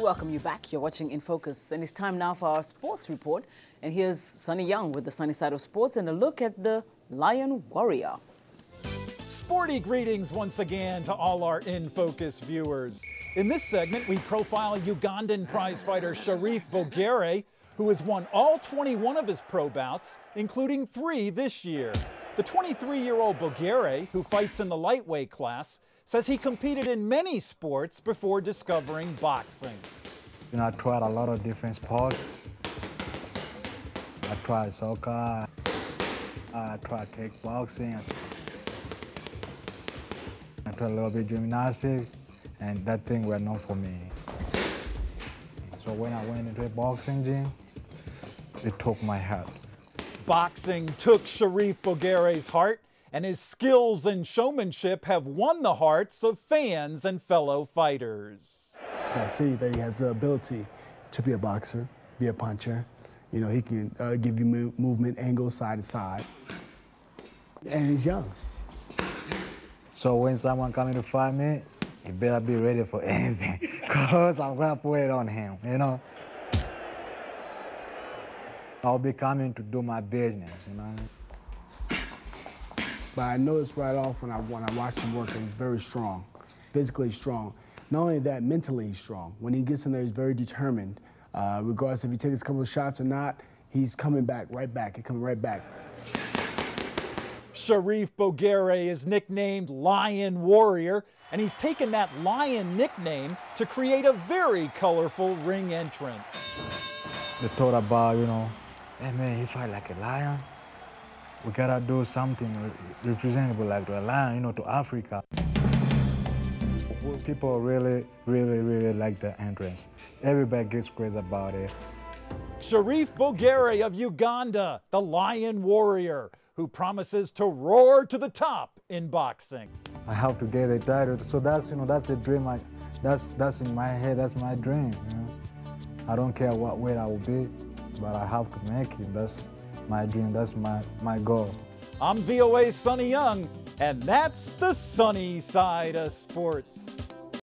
welcome you back. You're watching In Focus, and it's time now for our sports report. And here's Sonny Young with the sunny side of sports and a look at the Lion Warrior. Sporty greetings once again to all our In Focus viewers. In this segment, we profile Ugandan prizefighter Sharif Bogere, who has won all 21 of his pro bouts, including three this year. The 23-year-old Bogere, who fights in the lightweight class, says he competed in many sports before discovering boxing. You know, I tried a lot of different sports. I tried soccer, I tried kickboxing, I tried a little bit gymnastics, and that thing was not for me. So when I went into a boxing gym, it took my heart. Boxing took Sharif Bogere's heart, and his skills and showmanship have won the hearts of fans and fellow fighters. I see that he has the ability to be a boxer, be a puncher. You know, he can uh, give you move movement angles side to side. And he's young. So when someone coming to fight me, he better be ready for anything, because I'm gonna put it on him, you know? I'll be coming to do my business, you know? But I noticed right off when I, when I watched him work he's very strong, physically strong. Not only that, mentally he's strong. When he gets in there, he's very determined. Uh, regardless if he takes a couple of shots or not, he's coming back, right back. He's coming right back. Sharif Bogere is nicknamed Lion Warrior, and he's taken that lion nickname to create a very colorful ring entrance. They thought about, you know, hey man, you fight like a lion. We gotta do something representable like the lion, you know, to Africa. People really, really, really like the entrance. Everybody gets crazy about it. Sharif Bogere of Uganda, the Lion Warrior, who promises to roar to the top in boxing. I have to get a title, so that's you know that's the dream. I, that's that's in my head. That's my dream. You know? I don't care what weight I will be, but I have to make it. That's my dream. That's my my goal. I'm VOA's Sonny Young, and that's the sunny side of sports.